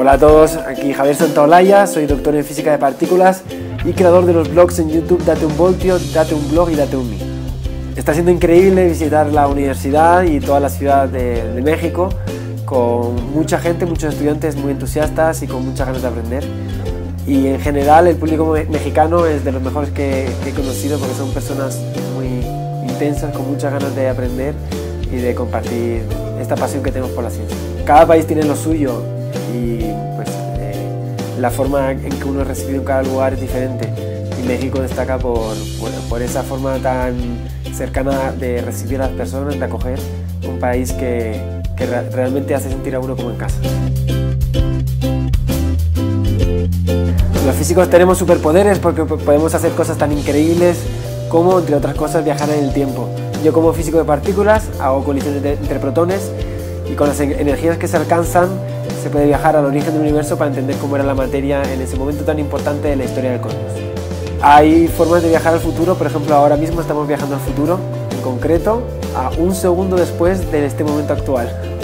Hola a todos, aquí Javier Santaolalla, soy doctor en física de partículas y creador de los blogs en YouTube Date un Voltio, Date un Blog y Date un Mi. Está siendo increíble visitar la universidad y toda la ciudad de, México con mucha gente, muchos estudiantes muy entusiastas y con muchas ganas de aprender. Y en general el público mexicano es de los mejores que, he conocido porque son personas muy intensas, con muchas ganas de aprender y de compartir esta pasión que tenemos por la ciencia. Cada país tiene lo suyo y pues eh, la forma en que uno es recibido en cada lugar es diferente y México destaca por, por, esa forma tan cercana de recibir a las personas, de acoger un país que, que realmente hace sentir a uno como en casa. Los físicos tenemos superpoderes porque podemos hacer cosas tan increíbles como, entre otras cosas, viajar en el tiempo. Yo como físico de partículas hago colisiones entre protones y con las energías que se alcanzan se puede viajar al origen del universo para entender cómo era la materia en ese momento tan importante de la historia del cosmos. Hay formas de viajar al futuro, por ejemplo ahora mismo estamos viajando al futuro, en concreto a un segundo después de este momento actual.